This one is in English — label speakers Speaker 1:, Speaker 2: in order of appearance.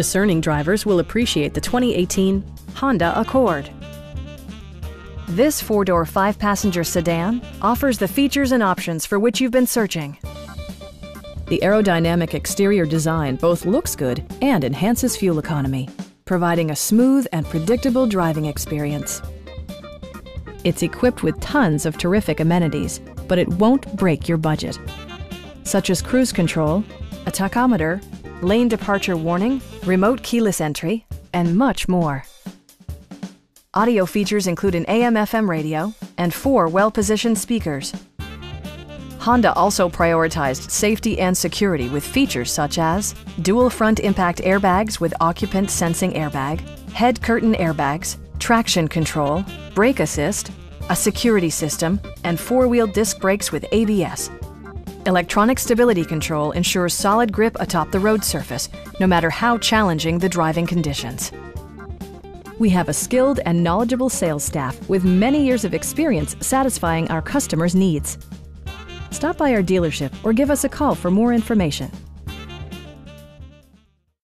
Speaker 1: Discerning drivers will appreciate the 2018 Honda Accord. This four-door, five-passenger sedan offers the features and options for which you've been searching. The aerodynamic exterior design both looks good and enhances fuel economy, providing a smooth and predictable driving experience. It's equipped with tons of terrific amenities, but it won't break your budget, such as cruise control, a tachometer, lane departure warning, remote keyless entry, and much more. Audio features include an AM-FM radio and four well-positioned speakers. Honda also prioritized safety and security with features such as dual front impact airbags with occupant sensing airbag, head curtain airbags, traction control, brake assist, a security system, and four-wheel disc brakes with ABS. Electronic stability control ensures solid grip atop the road surface, no matter how challenging the driving conditions. We have a skilled and knowledgeable sales staff with many years of experience satisfying our customers' needs. Stop by our dealership or give us a call for more information.